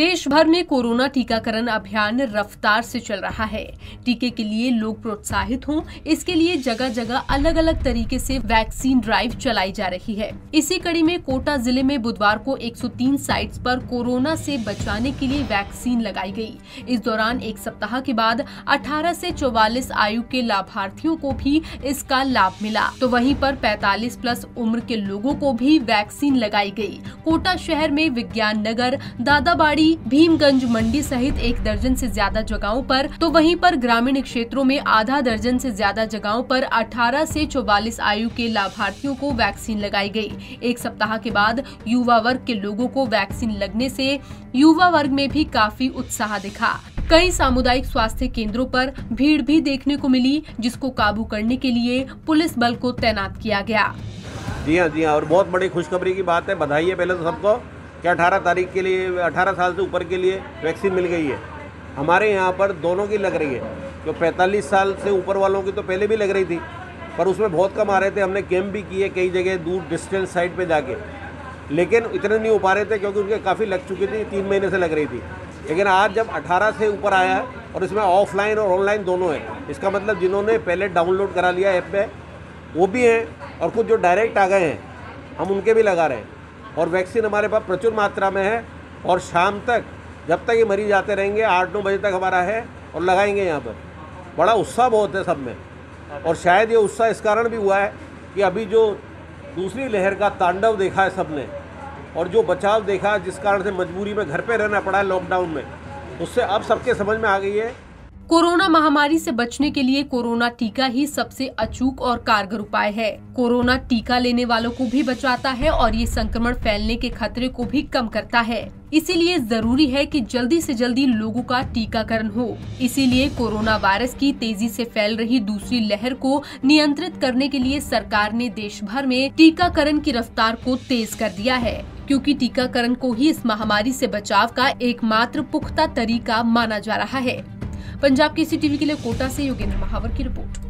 देश भर में कोरोना टीकाकरण अभियान रफ्तार से चल रहा है। टीके के लिए लोग प्रोत्साहित हों, इसके लिए जगह जगह अलग अलग तरीके से वैक्सीन ड्राइव चलाई जा रही है। इसी कड़ी में कोटा ज़िले में बुधवार को 103 साइट्स पर कोरोना से बचाने के लिए वैक्सीन लगाई गई। इस दौरान एक सप्ताह के बाद 18 से 44 आयु के लाभार्थियों को भी इसका लाभ मिला। तो वहीं पर 45 प्लस उम्र के लोगों को भी वैक्सीन लगाई गई। कोटा शहर में विज्ञान नगर, दादाबाड़ी पहाड़ी भीमगंज मंडी सहित एक दर्जन से ज़्यादा जगहों पर तो वहीं पर ग्रामीण क्षेत्रों में आधा दर्जन से ज़्यादा जगहों पर 18 से 44 आयु के लाभार्थियों को वैक्सीन लगाई गई। एक सप्ताह के बाद युवा वर्ग के लोगों को वैक्सीन लगने से युवा वर्ग में भी काफ़ी उत्साह दिखा। कई सामुदायिक स्वास्थ्य केंद्रों पर भीड़ भी देखने को मिली, जिसको काबू करने के लिए पुलिस बल को तैनात किया गया। जी हाँ जी हाँ और बहुत बड़ी खुशखबरी की बात है, बधाई है पहले तो सबको। कि 18 तारीख के लिए 18 साल से ऊपर के लिए वैक्सीन मिल गई है। हमारे यहाँ पर दोनों की लग रही है। जो 45 साल से ऊपर वालों की तो पहले भी लग रही थी, पर उसमें बहुत कम आ रहे थे। हमने कैंप भी किए कई जगह दूर डिस्टेंस साइड पे जाके। लेकिन इतने नहीं हो पा रहे थे क्योंकि उनके काफ़ी लग चुकी थी, तीन महीने से लग रही थी। लेकिन आज जब 18 से ऊपर आया और इसमें ऑफलाइन और ऑनलाइन दोनों है, इसका मतलब जिन्होंने पहले डाउनलोड करा लिया ऐप में वो भी हैं और कुछ जो डायरेक्ट आ गए हैं, हम उनके भी लगा रहे हैं। और वैक्सीन हमारे पास प्रचुर मात्रा में है और शाम तक, जब तक ये मरीज़ आते रहेंगे, आठ, नौ बजे तक हमारा है और लगाएँगे यहाँ पर। बड़ा उत्साह बहुत है सब में। और शायद ये उत्साह इस कारण भी हुआ है कि अभी जो दूसरी लहर का तांडव देखा है सबने, और जो बचाव देखा है जिस कारण से मजबूरी में घर पे रहना पड़ा है लॉकडाउन में, उससे अब सबके समझ में आ गई है कोरोना महामारी से बचने के लिए कोरोना टीका ही सबसे अचूक और कारगर उपाय है। कोरोना टीका लेने वालों को भी बचाता है और ये संक्रमण फैलने के खतरे को भी कम करता है। इसीलिए ज़रूरी है कि जल्दी से जल्दी लोगों का टीकाकरण हो। इसीलिए कोरोना वायरस की तेज़ी से फैल रही दूसरी लहर को नियंत्रित करने के लिए सरकार ने देश भर में टीकाकरण की रफ्तार को तेज कर दिया है, क्योंकि टीकाकरण को ही इस महामारी से बचाव का एकमात्र पुख्ता तरीका माना जा रहा है। पंजाब की टीवी के लिए कोटा से योगेंद्र महावर की रिपोर्ट।